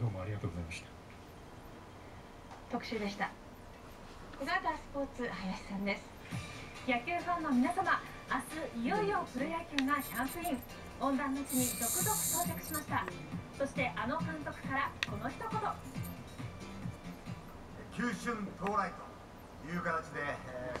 どうもありがとうございました。特集でした。小型スポーツ林さんです。野球ファンの皆様明日いよいよプロ野球がキャンプイン。温暖の地に続々到着しました。そしてあの監督からこの一言。急春到来という形で、えー